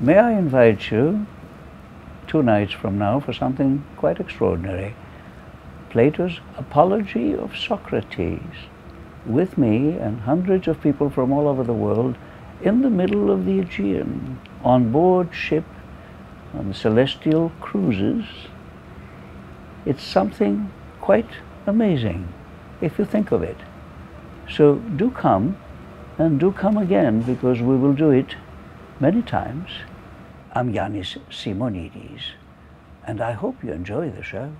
may I invite you two nights from now for something quite extraordinary. Plato's Apology of Socrates, with me and hundreds of people from all over the world in the middle of the Aegean, on board ship, on the Celestyal Cruises. It's something quite amazing if you think of it. So do come and do come again because we will do it many times. I'm Yiannis Simonides and I hope you enjoy the show.